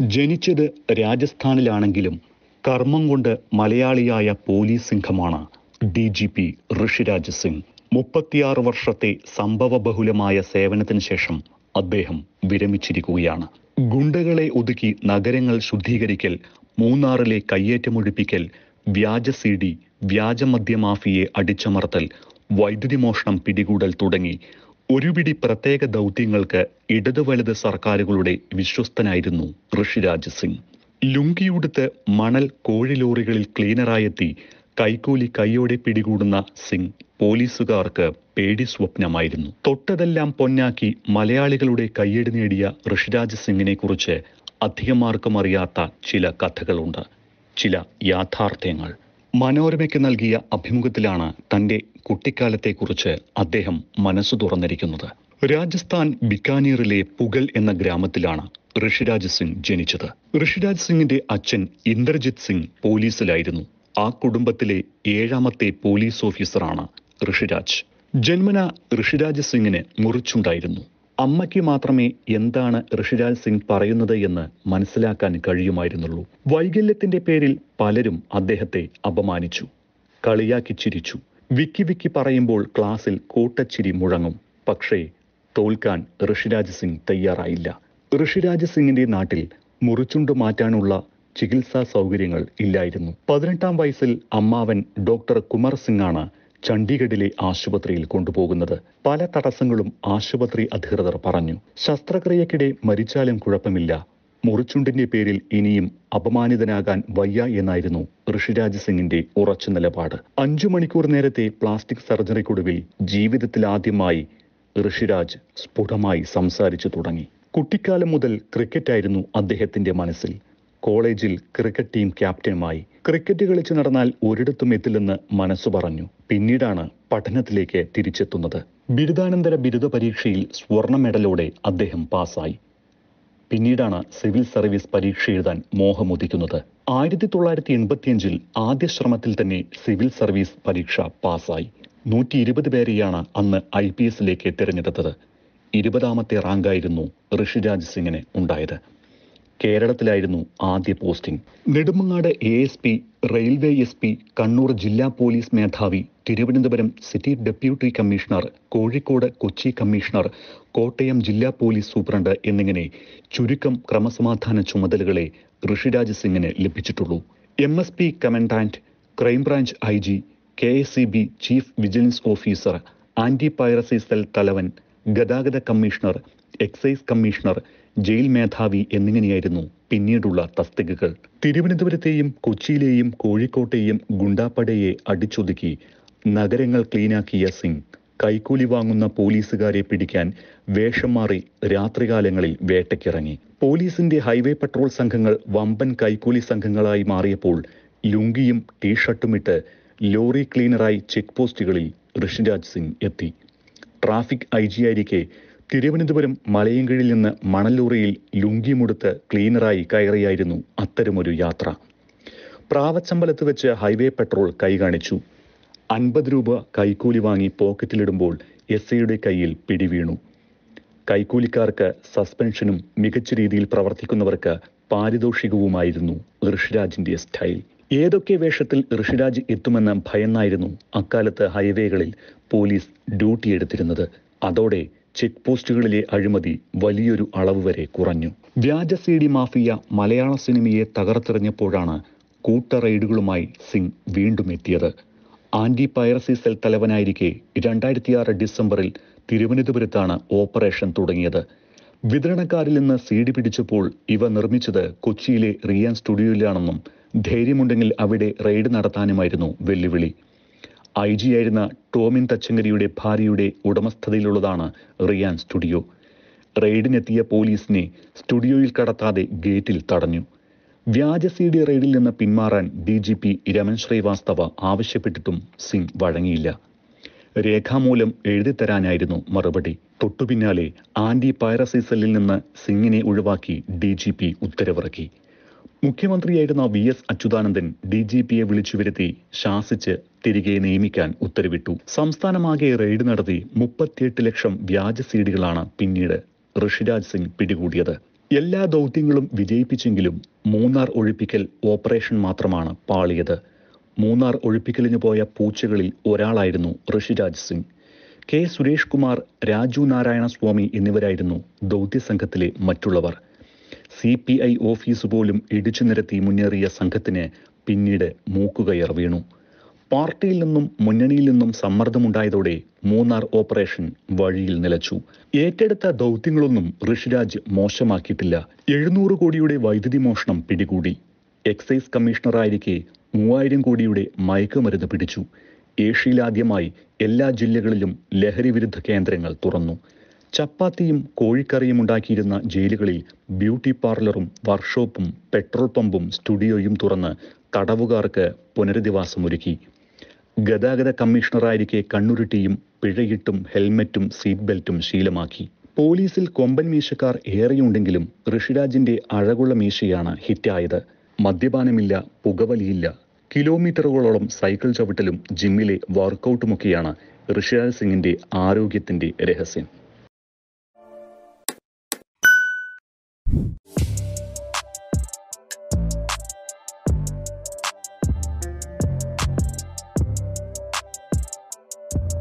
ജനിച്ചത് രാജസ്ഥാനിലാണെങ്കിലും കർമ്മം കൊണ്ട് മലയാളിയായ പോലീസ് സംഘമാണ് D G P Rishiraj Singh. മുപ്പത്തിയാറ് വർഷത്തെ സംഭവബഹുലമായ സേവനത്തിന് ശേഷം അദ്ദേഹം വിരമിച്ചിരിക്കുകയാണ്. ഗുണ്ടകളെ ഒതുക്കി നഗരങ്ങൾ ശുദ്ധീകരിക്കൽ മൂന്നാറിലെ കയ്യേറ്റമൊഴിപ്പിക്കൽ വ്യാജ സി ഡി വ്യാജമദ്യ മാഫിയെ അടിച്ചമർത്തൽ വൈദ്യുതി മോഷണം പിടികൂടൽ തുടങ്ങി ഒരുപിടി പ്രത്യേക ദൗത്യങ്ങൾക്ക് ഇടത് വലത് സർക്കാരുകളുടെ വിശ്വസ്തനായിരുന്നു ഋഷിരാജ് സിംഗ്. ലുങ്കിയുടുത്ത് മണൽ കോഴി ലോറികളിൽ ക്ലീനറായെത്തി കൈക്കൂലി കൈയോടെ പിടികൂടുന്ന സിംഗ് പോലീസുകാർക്ക് പേടി സ്വപ്നമായിരുന്നു. തൊട്ടതെല്ലാം പൊന്നാക്കി മലയാളികളുടെ കയ്യടി നേടിയ ഋഷിരാജ് സിംഗിനെ കുറിച്ച് അധികമാർക്കും അറിയാത്ത ചില കഥകളുണ്ട്. ചില യാഥാർത്ഥ്യങ്ങൾ. മനോരമയ്ക്ക് നൽകിയ അഭിമുഖത്തിലാണ് തന്റെ കുട്ടിക്കാലത്തെക്കുറിച്ച് അദ്ദേഹം മനസ്സു തുറന്നിരിക്കുന്നത്. രാജസ്ഥാൻ ബിക്കാനീറിലെ പുഗൽ എന്ന ഗ്രാമത്തിലാണ് ഋഷിരാജ് സിംഗ് ജനിച്ചത്. ഋഷിരാജ് സിംഗിന്റെ അച്ഛൻ ഇന്ദ്രജിത് സിംഗ് പോലീസിലായിരുന്നു. ആ കുടുംബത്തിലെ ഏഴാമത്തെ പോലീസ് ഓഫീസറാണ് ഋഷിരാജ്. ജന്മന ഋഷിരാജ് സിംഗിന് മുറിച്ചുണ്ടായിരുന്നു. അമ്മയ്ക്ക് മാത്രമേ എന്താണ് ഋഷിരാജ് സിംഗ് പറയുന്നത് എന്ന് മനസ്സിലാക്കാൻ കഴിയുമായിരുന്നുള്ളൂ. വൈകല്യത്തിന്റെ പേരിൽ പലരും അദ്ദേഹത്തെ അപമാനിച്ചു കളിയാക്കി ചിരിച്ചു. വിക്കി വിക്കി പറയുമ്പോൾ ക്ലാസ്സിൽ കൂട്ടച്ചിരി മുഴങ്ങും. പക്ഷേ തോൽക്കാൻ ഋഷിരാജ് സിംഗ് തയ്യാറായില്ല. ഋഷിരാജ് സിംഗിന്റെ നാട്ടിൽ മുറിച്ചുണ്ടു മാറ്റാനുള്ള ചികിത്സാ സൗകര്യങ്ങൾ ഇല്ലായിരുന്നു. പതിനെട്ടാം വയസ്സിൽ അമ്മാവൻ ഡോക്ടർ കുമാർ സിംഗാണ് ചണ്ഡീഗഡിലെ ആശുപത്രിയിൽ കൊണ്ടുപോകുന്നത്. പല തടസ്സങ്ങളും ആശുപത്രി അധികൃതർ പറഞ്ഞു. ശസ്ത്രക്രിയക്കിടെ മരിച്ചാലും കുഴപ്പമില്ല. മുറിച്ചുണ്ടിന്റെ പേരിൽ ഇനിയും അപമാനിതനാകാൻ വയ്യ എന്നായിരുന്നു ഋഷിരാജ് സിംഗിന്റെ ഉറച്ച നിലപാട്. അഞ്ചു മണിക്കൂർ നേരത്തെ പ്ലാസ്റ്റിക് സർജറിക്കൊടുവിൽ ജീവിതത്തിലാദ്യമായി ഋഷിരാജ് സ്ഫുടമായി സംസാരിച്ചു തുടങ്ങി. കുട്ടിക്കാലം മുതൽ ക്രിക്കറ്റായിരുന്നു അദ്ദേഹത്തിന്റെ മനസ്സിൽ. കോളേജിൽ ക്രിക്കറ്റ് ടീം ക്യാപ്റ്റനുമായി ക്രിക്കറ്റ് കളിച്ചു നടന്നാൽ ഒരിടത്തും എത്തില്ലെന്ന് മനസ്സു പറഞ്ഞു. പിന്നീടാണ് പഠനത്തിലേക്ക് തിരിച്ചെത്തുന്നത്. ബിരുദാനന്തര ബിരുദ പരീക്ഷയിൽ സ്വർണ മെഡലോടെ അദ്ദേഹം പാസ്സായി. പിന്നീടാണ് സിവിൽ സർവീസ് പരീക്ഷ എഴുതാൻ മോഹമുദിക്കുന്നത് ആയിരത്തി തൊള്ളായിരത്തി എൺപത്തിയഞ്ചിൽ ആദ്യ ശ്രമത്തിൽ തന്നെ സിവിൽ സർവീസ് പരീക്ഷ പാസ്സായി. നൂറ്റി ഇരുപത് പേരെയാണ് അന്ന് ഐ പി എസിലേക്ക് തിരഞ്ഞെടുത്തത്. ഇരുപതാമത്തെ റാങ്കായിരുന്നു ഋഷിരാജ് സിംഗിന് ഉണ്ടായത്. കേരളത്തിലായിരുന്നു ആദ്യ posting. Nedumangad A S P railway S P Kannur ജില്ലാ പോലീസ് മേധാവി Thiruvananthapuram city deputy commissioner Kozhikode Kochi commissioner Kottayam ജില്ലാ പോലീസ് സൂപ്രണ്ട് എന്നിങ്ങനെ ചുരുക്കം ക്രമസമാധാന ചുമതലകളെ ഋഷിരാജ് സിംഗിന് ലഭിച്ചിട്ടുള്ളൂ. M S P commandant crime branch I G K S C B chief vigilance officer anti piracy cell തലവൻ ഗതാഗത കമ്മീഷണർ എക്സൈസ് കമ്മീഷണർ ജയിൽ മേധാവി എന്നിങ്ങനെയായിരുന്നു പിന്നീടുള്ള തസ്തികകൾ. തിരുവനന്തപുരത്തെയും കൊച്ചിയിലെയും കോഴിക്കോട്ടെയും ഗുണ്ടാപ്പടയെ അടിച്ചൊതുക്കി നഗരങ്ങൾ ക്ലീനാക്കിയ സിംഗ് കൈക്കൂലി വാങ്ങുന്ന പോലീസുകാരെ പിടിക്കാൻ വേഷം മാറി രാത്രികാലങ്ങളിൽ വേട്ടയ്ക്കിറങ്ങി. പോലീസിന്റെ ഹൈവേ പട്രോൾ സംഘങ്ങൾ വമ്പൻ കൈക്കൂലി സംഘങ്ങളായി മാറിയപ്പോൾ ലുങ്കിയും ടീഷർട്ടുമിട്ട് ലോറി ക്ലീനറായി ചെക്ക് പോസ്റ്റുകളിൽ ഋഷിരാജ് സിംഗ് എത്തി. ട്രാഫിക് ഐ ജി ആയിരിക്കെ തിരുവനന്തപുരം മലയങ്കിഴിൽ നിന്ന് മണലൂറിയിൽ ലുങ്കിമുടുത്ത് ക്ലീനറായി കയറിയായിരുന്നു അത്തരമൊരു യാത്ര. പ്രാവച്ചമ്പലത്ത് വെച്ച് ഹൈവേ പെട്രോൾ കൈ കാണിച്ചു. അൻപത് രൂപ കൈക്കൂലി വാങ്ങി പോക്കറ്റിലിടുമ്പോൾ എസ് ഐയുടെ കയ്യിൽ പിടിവീണു. കൈക്കൂലിക്കാർക്ക് സസ്പെൻഷനും മികച്ച രീതിയിൽ പ്രവർത്തിക്കുന്നവർക്ക് പാരിതോഷികവുമായിരുന്നു ഋഷിരാജിന്റെ സ്റ്റൈൽ. ഏതൊക്കെ വേഷത്തിൽ ഋഷിരാജ് എത്തുമെന്ന് ഭയന്നായിരുന്നു അക്കാലത്ത് ഹൈവേകളിൽ പോലീസ് ഡ്യൂട്ടി എടുത്തിരുന്നത്. അതോടെ ചെക്ക് പോസ്റ്റുകളിലെ അഴിമതി വലിയൊരു അളവ് വരെ കുറഞ്ഞു. വ്യാജ സി ഡി മാഫിയ മലയാള സിനിമയെ തകർത്തെറിഞ്ഞപ്പോഴാണ് കൂട്ട റെയ്ഡുകളുമായി സിംഗ് വീണ്ടും എത്തിയത്. ആന്റി പൈറസി സെൽ തലവനായിരിക്കെ രണ്ടായിരത്തിയാറ് ഡിസംബറിൽ തിരുവനന്തപുരത്താണ് ഓപ്പറേഷൻ തുടങ്ങിയത്. വിതരണക്കാരിൽ നിന്ന് സി ഡി പിടിച്ചപ്പോൾ ഇവ നിർമ്മിച്ചത് കൊച്ചിയിലെ റിയാൻ സ്റ്റുഡിയോയിലാണെന്നും ധൈര്യമുണ്ടെങ്കിൽ അവിടെ റെയ്ഡ് നടത്താനുമായിരുന്നു വെല്ലുവിളി. ഐ ജി ആയിരുന്ന ടോമിൻ തച്ചങ്കരിയുടെ ഭാര്യയുടെ ഉടമസ്ഥതയിലുള്ളതാണ് റിയാൻ സ്റ്റുഡിയോ. റെയ്ഡിനെത്തിയ പോലീസിനെ സ്റ്റുഡിയോയിൽ കടത്താതെ ഗേറ്റിൽ തടഞ്ഞു. വ്യാജ സി ഡി റെയ്ഡിൽ നിന്ന് പിന്മാറാൻ D G P Raman Srivastava ആവശ്യപ്പെട്ടിട്ടും Singh വഴങ്ങിയില്ല. രേഖാമൂലം എഴുതിത്തരാനായിരുന്നു മറുപടി. തൊട്ടുപിന്നാലെ ആന്റി പൈറസി സെല്ലിൽ നിന്ന് സിംഗിനെ ഒഴിവാക്കി ഡി ജി പി ഉത്തരവിറക്കി. മുഖ്യമന്ത്രിയായിരുന്ന V S Achuthanandan D G പിയെ വിളിച്ചു വരുത്തി ശാസിച്ച് തിരികെ നിയമിക്കാൻ ഉത്തരവിട്ടു. സംസ്ഥാനമാകെ റെയ്ഡ് നടത്തി മുപ്പത്തിയെട്ട് ലക്ഷം വ്യാജ സീഡികളാണ് പിന്നീട് ഋഷിരാജ് സിംഗ് പിടികൂടിയത്. എല്ലാ ദൗത്യങ്ങളും വിജയിപ്പിച്ചെങ്കിലും മൂന്നാർ ഒഴിപ്പിക്കൽ ഓപ്പറേഷൻ മാത്രമാണ് പാളിയത്. മൂന്നാർ ഒഴിപ്പിക്കലിന് പോയ പൂച്ചകളിൽ ഒരാളായിരുന്നു ഋഷിരാജ് സിംഗ്. കെ സുരേഷ് കുമാർ രാജു നാരായണ സ്വാമി എന്നിവരായിരുന്നു ദൗത്യസംഘത്തിലെ മറ്റുള്ളവർ. സി പി ഐ ഓഫീസ് പോലും ഇടിച്ചു നിരത്തി മുന്നേറിയ സംഘത്തിന് പിന്നീട് മൂക്കുകയർ വീണു. പാർട്ടിയിൽ നിന്നും മുന്നണിയിൽ നിന്നും സമ്മർദ്ദമുണ്ടായതോടെ മൂന്നാർ ഓപ്പറേഷൻ വഴിയിൽ നിലച്ചു. ഏറ്റെടുത്ത ദൗത്യങ്ങളൊന്നും ഋഷിരാജ് മോശമാക്കിയിട്ടില്ല. എഴുന്നൂറ് കോടിയുടെ വൈദ്യുതി മോഷണം പിടികൂടി. എക്സൈസ് കമ്മീഷണറായിരിക്കെ മൂവായിരം കോടിയുടെ മയക്കുമരുന്ന് പിടിച്ചു. ഏഷ്യയിലാദ്യമായി എല്ലാ ജില്ലകളിലും ലഹരി വിരുദ്ധ കേന്ദ്രങ്ങൾ തുറന്നു. ചപ്പാത്തിയും കോഴിക്കറിയും ഉണ്ടാക്കിയിരുന്ന ജയിലുകളിൽ ബ്യൂട്ടി പാർലറും വർക്ക്ഷോപ്പും പെട്രോൾ പമ്പും സ്റ്റുഡിയോയും തുറന്ന് തടവുകാർക്ക് പുനരധിവാസമൊരുക്കി. ഗതാഗത കമ്മീഷണറായിരിക്കെ കണ്ണുരുട്ടിയും പിഴയിട്ടും ഹെൽമറ്റും സീറ്റ് ബെൽറ്റും ശീലമാക്കി. പോലീസിൽ കൊമ്പൻ മീശക്കാർ ഏറെയുണ്ടെങ്കിലും ഋഷിരാജിന്റെ അഴകുള്ള മീശയാണ് ഹിറ്റായത്. മദ്യപാനമില്ല പുകവലിയില്ല. കിലോമീറ്ററുകളോളം സൈക്കിൾ ചവിട്ടലും ജിമ്മിലെ വർക്കൗട്ടുമൊക്കെയാണ് ഋഷിരാജ് സിംഗിന്റെ ആരോഗ്യത്തിന്റെ രഹസ്യം. you